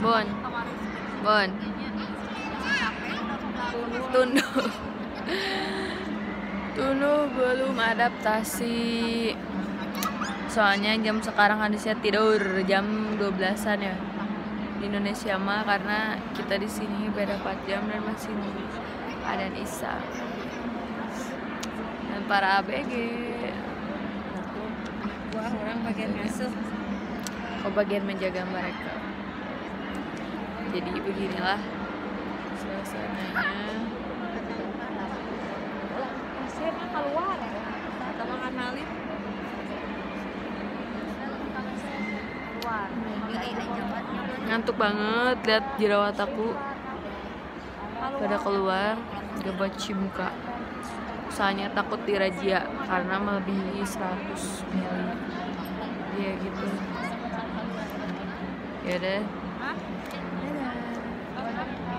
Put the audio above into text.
Bon. Bon. Tunduk. Tunduk belum adaptasi. Soalnya jam sekarang harusnya tidur jam 12-an ya. Di Indonesia mah karena kita di sini beda 4 jam dan masih ada Isa. Dan para ABG. Wah, orang bagian ngasuh. Oh bagian menjaga mereka. Jadi beginilah suasananya. Keluar. Kanalin. Keluar. Ngantuk banget lihat jerawat aku pada keluar gak cuci muka. Soalnya takut dirajia karena melebihi 100 mili. Iya gitu. Ya deh.